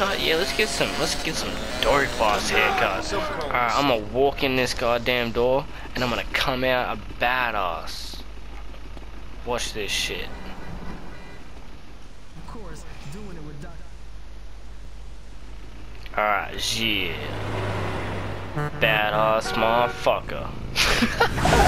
haircut? Yeah, let's get some. Let's get some Dory boss haircut. Alright, I'm gonna walk in this goddamn door, and I'm gonna come out a badass. Watch this shit. Of course, doing it with Alright, yeah. Badass motherfucker.